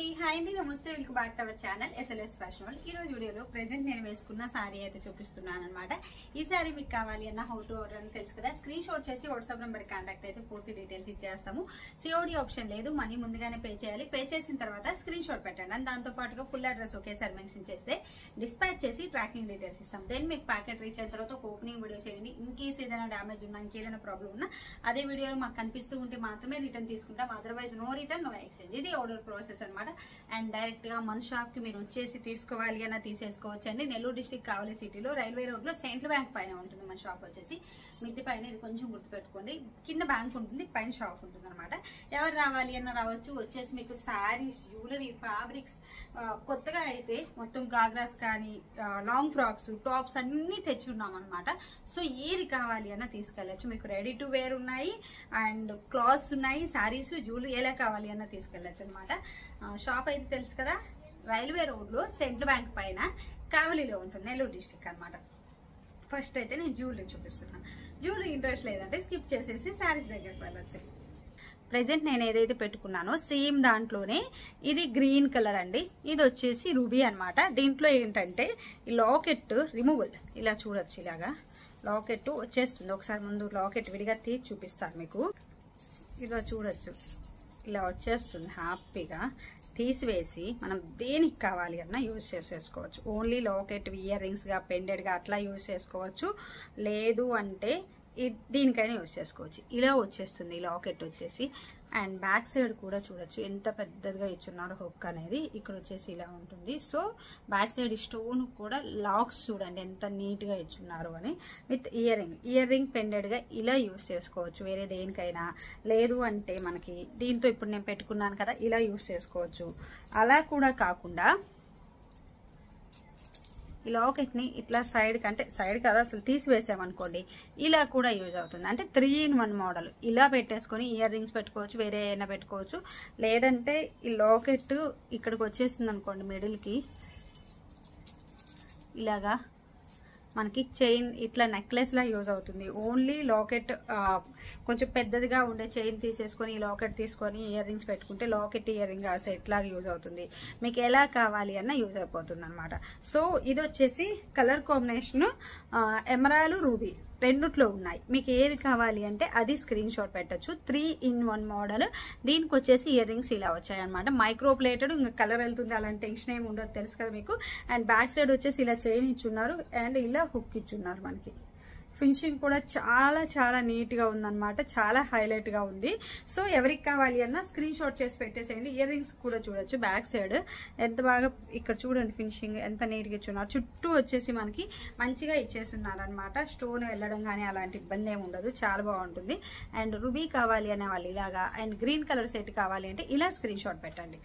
అండి. హాయ్ అండి. నమస్తే. Welcome back to our channel SLS fashion వాళ్ళు ఈ రోజు వీడియోలో ప్రెజెంట్ నేను వేసుకున్న సారీ అయితే చూపిస్తున్నాను అనమాట ఈ సారీ మీకు కావాలి అన్న హౌ టు ఆర్డర్ అని తెలుసు కదా. స్క్రీన్ షాట్ చేసి వాట్సాప్ నెంబర్ కాంటాక్ట్ అయితే పూర్తి డీటెయిల్స్ ఇచ్చేస్తాము. సిఓడి ఆప్షన్ లేదు. మనీ ముందుగానే పే చేయాలి. పే చేసిన తర్వాత స్క్రీన్ షాట్ పెట్టండి. అని దాంతో పాటుగా ఫుల్ అడ్రస్ ఒకేసారి మెన్షన్ చేస్తే డిస్పాచ్ చేసి ట్రాకింగ్ డీటెయిల్స్ ఇస్తాం. దెన్ మీకు ప్యాకెట్ రీచ్ అయిన తర్వాత ఒక ఓపెనింగ్ వీడియో చేయండి. ఇన్ కేస్ ఏదైనా డ్యామేజ్ ఉన్నా ఇంకేదైనా ప్రాబ్లం ఉన్నా అదే వీడియోలో మాకు కనిపిస్తూ ఉంటే మాత్రమే రిటర్న్ తీసుకుంటాం. Otherwise no return no exchange ఇది ఆర్డర్ ప్రాసెస్ అనమాట అండ్ డైరెక్ట్గా మన షాప్కి మీరు వచ్చేసి తీసుకోవాలి అన్న తీసేసుకోవచ్చు అండి. నెల్లూరు డిస్టిక్ కావాలి సిటీలో రైల్వే రోడ్లో సెంట్రల్ బ్యాంక్ పైన ఉంటుంది మన షాప్ వచ్చేసి. మిద్ది పైన ఇది కొంచెం గుర్తుపెట్టుకోండి. కింద బ్యాంక్ ఉంటుంది పైన షాప్ ఉంటుంది అనమాట ఎవరు రావాలి అన్న రావచ్చు. వచ్చేసి మీకు శారీస్ జ్యువెలరీ ఫ్యాబ్రిక్స్ కొత్తగా అయితే మొత్తం గాగ్రాస్ కానీ లాంగ్ ఫ్రాక్స్ టాప్స్ అన్ని తెచ్చున్నాం అనమాట సో ఏది కావాలి అన్న తీసుకెళ్ళచ్చు. మీకు రెడీ టు వేర్ ఉన్నాయి. అండ్ క్లాత్స్ ఉన్నాయి శారీస్ జ్యువెలరీ ఎలా కావాలి అన్న తీసుకెళ్ళచ్చు అనమాట షాప్ అయితే తెలుసు కదా? రైల్వే రోడ్లో సెంట్రల్ బ్యాంక్ పైన కావలిలో ఉంటుంది నెల్లూరు డిస్టిక్ అన్నమాట. ఫస్ట్ అయితే నేను జ్యువెలరీ చూపిస్తున్నాను జ్యువెలరీ ఇంట్రెస్ట్ లేదంటే స్కిప్ చేసేసి శారీస్ దగ్గరికి వెళ్ళొచ్చు. ప్రజెంట్ నేను ఏదైతే పెట్టుకున్నానో సేమ్ దాంట్లోనే ఇది గ్రీన్ కలర్ అండి. ఇది వచ్చేసి రూబీ అన్నమాట. దీంట్లో ఏంటంటే ఈ లాకెట్ రిమూవల్ ఇలా చూడొచ్చు ఇలాగా. లాకెట్ వచ్చేస్తుంది. ఒకసారి ముందు లాకెట్ విడిగా తీసి చూపిస్తాను మీకు. ఇలా చూడొచ్చు. ఇలా వచ్చేస్తుంది హ్యాపీగా. తీసివేసి మనం దేనికి కావాలి అన్న యూజ్ చేసేసుకోవచ్చు. ఓన్లీ లాకెట్ ఇయర్ రింగ్స్గా పెండెడ్గా అట్లా యూజ్ చేసుకోవచ్చు. లేదు అంటే దీనికైనా యూజ్ చేసుకోవచ్చు. ఇలా వచ్చేస్తుంది లాకెట్ వచ్చేసి. అండ్ బ్యాక్ సైడ్ కూడా చూడొచ్చు. ఎంత పెద్దదిగా ఇచ్చున్నారు హుక్ అనేది ఇక్కడ వచ్చేసి ఇలా ఉంటుంది. సో బ్యాక్ సైడ్ స్టోన్ కూడా లాక్స్ చూడండి ఎంత నీట్గా ఇచ్చున్నారు అని. With ear ring ear ring పెండెడ్గా ఇలా యూస్ చేసుకోవచ్చు. వేరే దేనికైనా లేదు అంటే మనకి దీంతో ఇప్పుడు నేను పెట్టుకున్నాను కదా ఇలా యూస్ చేసుకోవచ్చు. అలా కూడా కాకుండా ఈ లాకెట్ని ఇట్లా సైడ్ కంటే సైడ్ కదా అసలు తీసివేసామనుకోండి ఇలా కూడా యూజ్ అవుతుంది. అంటే త్రీ ఇన్ వన్ మోడల్ ఇలా పెట్టేసుకొని ఇయర్ రింగ్స్ పెట్టుకోవచ్చు వేరే ఏమైనా పెట్టుకోవచ్చు. లేదంటే ఈ లాకెట్ ఇక్కడికి వచ్చేసింది అనుకోండి మిడిల్కి ఇలాగా మనకి చైన్ ఇట్లా నెక్లెస్లా యూజ్ అవుతుంది. ఓన్లీ లాకెట్ కొంచెం పెద్దదిగా ఉండే చైన్ తీసేసుకొని లాకెట్ తీసుకొని ఇయర్ రింగ్స్ పెట్టుకుంటే లాకెట్ ఇయర్ రింగ్ సెట్ లాగా యూజ్ అవుతుంది. మీకు ఎలా కావాలి అన్న యూజ్ అయిపోతుంది అనమాట సో ఇది వచ్చేసి కలర్ కాంబినేషన్ ఎమరాలు రూబీ. రెండుట్లో ఉన్నాయి. మీకు ఏది కావాలి అంటే అది స్క్రీన్ షాట్ పెట్టచ్చు. త్రీ ఇన్ వన్ మోడల్ దీనికి వచ్చేసి ఇయర్ రింగ్స్ ఇలా వచ్చాయి అనమాట మైక్రో ప్లేటెడ్ ఇంకా కలర్ వెళ్తుంది అలాంటి టెన్షన్ ఏమి ఉండదు తెలుసు కదా మీకు. అండ్ బ్యాక్ సైడ్ వచ్చేసి ఇలా చైన్ ఇచ్చున్నారు. అండ్ ఇలా హుక్ ఇచ్చున్నారు మనకి. ఫినిషింగ్ కూడా చాలా చాలా నీట్గా ఉందన్నమాట. చాలా హైలైట్గా ఉంది. సో ఎవరికి కావాలి అన్న స్క్రీన్ షాట్ చేసి పెట్టేసేయండి. ఇయర్ రింగ్స్ కూడా చూడొచ్చు బ్యాక్ సైడ్. ఎంత బాగా ఇక్కడ చూడండి ఫినిషింగ్ ఎంత నీట్గా ఇచ్చున్నారు. చుట్టూ వచ్చేసి మనకి మంచిగా ఇచ్చేస్తున్నారనమాట స్టోన్ వెళ్ళడం కానీ అలాంటి ఇబ్బంది ఏమి ఉండదు. చాలా బాగుంటుంది. అండ్ రుబీ కావాలి అనే వాళ్ళు ఇలాగా అండ్ గ్రీన్ కలర్ సెట్ కావాలి అంటే ఇలా స్క్రీన్ షాట్ పెట్టండి.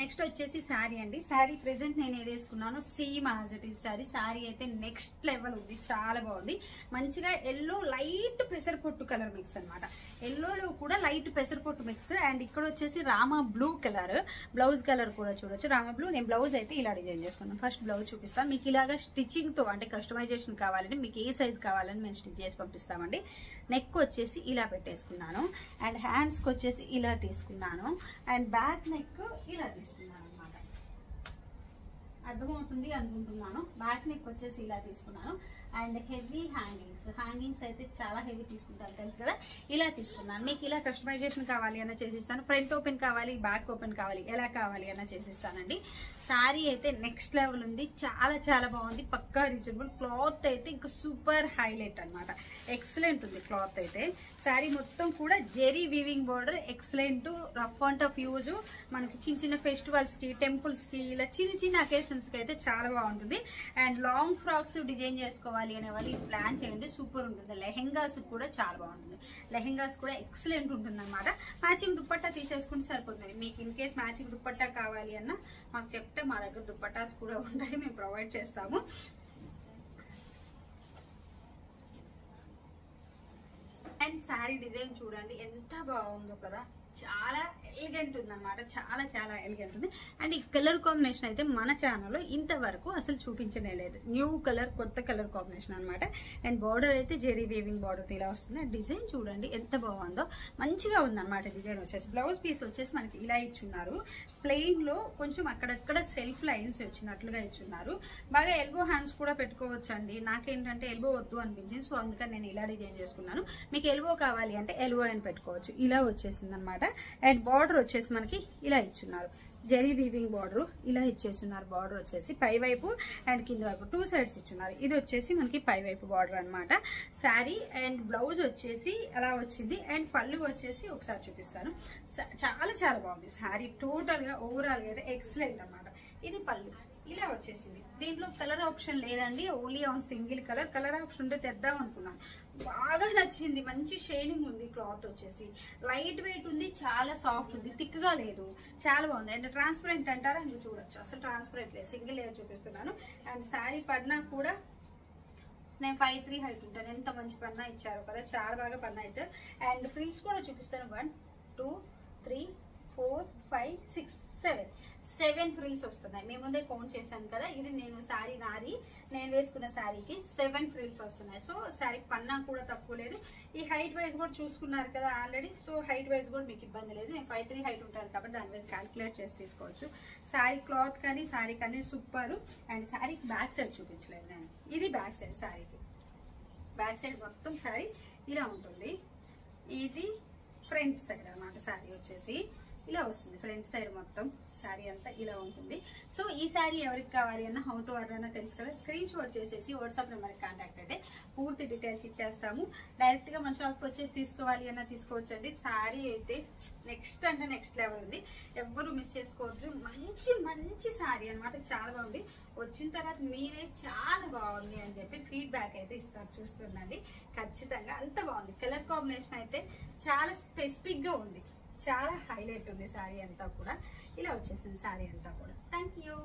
నెక్స్ట్ వచ్చేసి శారీ అండి. శారీ ప్రెసెంట్ నేను ఏది వేసుకున్నాను same as it is sari sari అయితే నెక్స్ట్ లెవెల్ ఉంది. చాలా బాగుంది. మంచిగా ఎల్లో లైట్ పెసరపొట్టు కలర్ మిక్స్ అనమాట ఎల్లోలో కూడా లైట్ పెసరపొట్టు మిక్స్ అండ్ ఇక్కడ వచ్చేసి Rama blue colour blouse colour కూడా చూడొచ్చు. రామ బ్లూ నేను బ్లౌజ్ అయితే ఇలా డిజైన్ చేసుకున్నాను. ఫస్ట్ బ్లౌజ్ చూపిస్తాను. మీకు ఇలాగా స్టిచ్చింగ్తో అంటే కస్టమైజేషన్ కావాలంటే మీకు ఏ సైజ్ కావాలని మేము స్టిచ్ చేసి పంపిస్తామండి. నెక్ వచ్చేసి ఇలా పెట్టేసుకున్నాను. అండ్ హ్యాండ్స్కి వచ్చేసి ఇలా తీసుకున్నాను. అండ్ బ్యాక్ నెక్ ఇలా తీసుకున్నాను అనమాట అర్థమవుతుంది అనుకుంటున్నాను. బ్యాక్ నెక్ వచ్చేసి ఇలా తీసుకున్నాను. And heavy hangings. హ్యాంగింగ్స్ అయితే చాలా హెవీ తీసుకుంటాను తెలుసు కదా? ఇలా తీసుకున్నాను. మీకు ఇలా కస్టమైజేషన్ కావాలి అన్న చేసిస్తాను. ఫ్రంట్ ఓపెన్ కావాలి బ్యాక్ ఓపెన్ కావాలి ఎలా కావాలి అన్న చేసిస్తానండి. శారీ అయితే నెక్స్ట్ లెవెల్ ఉంది. చాలా చాలా బాగుంది. పక్కా రీజనబుల్. క్లాత్ అయితే ఇంకా సూపర్ హైలైట్ అన్నమాట. ఎక్సలెంట్ ఉంది క్లాత్ అయితే. శారీ మొత్తం కూడా zari weaving border. Excellent rough and off use. మనకి చిన్న చిన్న ఫెస్టివల్స్కి టెంపుల్స్కి ఇలా చిన్న చిన్న అకేషన్స్కి అయితే చాలా బాగుంటుంది. అండ్ లాంగ్ ఫ్రాక్స్ డిజైన్ చేసుకోవాలి. అనే వాళ్ళు ప్లాన్ చేయండి. సూపర్ ఉంటుంది. లెహెంగాస్ కూడా చాలా బాగుంటుంది. లెహెంగాస్ కూడా ఎక్సలెంట్ ఉంటుంది అనమాట మ్యాచింగ్ దుప్పట్టా తీసేసుకుంటే సరిపోతుంది. మీకు ఇన్ కేస్ మ్యాచింగ్ దుప్పట్టా కావాలి అన్న మాకు చెప్తే మా దగ్గర దుప్పటాస్ కూడా ఉంటాయి. మేము ప్రొవైడ్ చేస్తాము. అండ్ శారీ డిజైన్ చూడండి. ఎంత బాగుందో కదా. చాలా ఎలిగెంట్ ఉందన్నమాట. చాలా చాలా ఎలిగెంట్ ఉంది. అండ్ ఈ కలర్ కాంబినేషన్ అయితే మన ఛానల్లో ఇంతవరకు అసలు చూపించనే లేదు. న్యూ కలర్ కొత్త కలర్ కాంబినేషన్ అనమాట అండ్ బార్డర్ అయితే జెరీ వేవింగ్ బార్డర్ ఇలా వస్తుంది. డిజైన్ చూడండి ఎంత బాగుందో. మంచిగా ఉందన్నమాట డిజైన్ వచ్చేసి. బ్లౌజ్ పీస్ వచ్చేసి మనకి ఇలా ఇచ్చున్నారు. ప్లెయిన్లో కొంచెం అక్కడక్కడ సెల్ఫ్ లైన్స్ వచ్చినట్లుగా ఇచ్చున్నారు. బాగా ఎల్బో హ్యాండ్స్ కూడా పెట్టుకోవచ్చు అండి నాకేంటంటే ఎల్బో వద్దు అనిపించింది. సో అందుకని నేను ఇలా డిజైన్ చేసుకున్నాను. మీకు ఎల్బో కావాలి అంటే ఎల్బో అని పెట్టుకోవచ్చు. ఇలా వచ్చేసింది అనమాట అండ్ బార్డర్ బార్డర్ వచ్చేసి మనకి ఇలా ఇచ్చున్నారు. జరీ వీవింగ్ బార్డర్ ఇలా ఇచ్చేస్తున్నారు. బార్డర్ వచ్చేసి పై వైపు అండ్ కింద వైపు టూ సైడ్స్ ఇచ్చున్నారు. ఇది వచ్చేసి మనకి పై వైపు బార్డర్ అనమాట శారీ అండ్ బ్లౌజ్ వచ్చేసి అలా వచ్చింది. అండ్ పళ్ళు వచ్చేసి ఒకసారి చూపిస్తాను. చాలా చాలా బాగుంది. శారీ టోటల్గా ఓవరాల్గా ఓవరాల్ అయితే ఎక్సలెంట్ అనమాట ఇది పళ్ళు. ఇలా వచ్చేసింది. దీంట్లో కలర్ ఆప్షన్ లేదండి. Only on single colour. Colour option ఉంటే తెద్దాం అనుకున్నాను. బాగా నచ్చింది. మంచి షైనింగ్ ఉంది క్లాత్ వచ్చేసి. లైట్ వెయిట్ ఉంది. చాలా సాఫ్ట్ ఉంది. థిక్గా లేదు. చాలా బాగుంది. అండ్ ట్రాన్స్పరెంట్ అంటారా? ఇంకా చూడొచ్చు. అసలు ట్రాన్స్పరెంట్ లేదు. సింగిల్ లేయర్ చూపిస్తున్నాను. అండ్ శారీ పడినా కూడా నేను ఫైవ్ త్రీ హైట్ ఉంటాను ఎంత మంచి పన్నా ఇచ్చారు కదా. చాలా బాగా పన్నా ఇచ్చారు. అండ్ ఫ్రిల్స్ కూడా చూపిస్తాను. One two three four five six seven. Seven frills వస్తున్నాయి. మేము ముందే కౌంట్ చేశాను కదా ఇది నేను శారీ నాది నేను వేసుకున్న శారీకి సెవెన్ ఫ్రిల్స్ వస్తున్నాయి. సో శారీ పన్నా కూడా తక్కువ లేదు. ఈ హైట్ వైజ్ కూడా చూసుకున్నారు కదా ఆల్రెడీ సో హైట్ వైజ్ కూడా మీకు ఇబ్బంది లేదు. నేను ఫైవ్ త్రీ హైట్ ఉంటాను కాబట్టి దాని మీద క్యాలిక్యులేట్ చేసి తీసుకోవచ్చు. శారీ క్లాత్ కానీ శారీ కానీ సూపర్ అండ్ శారీకి బ్యాక్ సైడ్ చూపించలేదు నేను. ఇది బ్యాక్ సైడ్ శారీకి. బ్యాక్ సైడ్ మొత్తం శారీ ఇలా ఉంటుంది. ఇది ఫ్రంట్ సైడ్ అన్నమాట శారీ వచ్చేసి. ఇలా వస్తుంది ఫ్రంట్ సైడ్ మొత్తం శారీ అంతా ఇలా ఉంటుంది. సో ఈ శారీ ఎవరికి కావాలి అన్న హౌ టు ఆర్డర్ అన్న తెలుసు కదా? స్క్రీన్ షాట్ చేసేసి వాట్సాప్ నెంబర్కి కాంటాక్ట్ అయితే పూర్తి డీటెయిల్స్ ఇచ్చేస్తాము. డైరెక్ట్గా మన షాప్కి వచ్చేసి తీసుకోవాలి అన్న తీసుకోవచ్చండి. శారీ అయితే నెక్స్ట్ అంటే నెక్స్ట్ లెవెల్ ఉంది. ఎవ్వరు మిస్ చేసుకోవద్దు. మంచి మంచి శారీ అన్నమాట. చాలా బాగుంది. వచ్చిన తర్వాత మీరే చాలా బాగుంది అని చెప్పి ఫీడ్బ్యాక్ అయితే ఇస్తారు చూస్తుండండి. ఖచ్చితంగా అంత బాగుంది. కలర్ కాంబినేషన్ అయితే చాలా స్పెసిఫిక్గా ఉంది. చాలా హైలైట్ ఉంది శారీ అంతా కూడా. ఇలా వచ్చేసింది శారీ అంతా కూడా. Thank you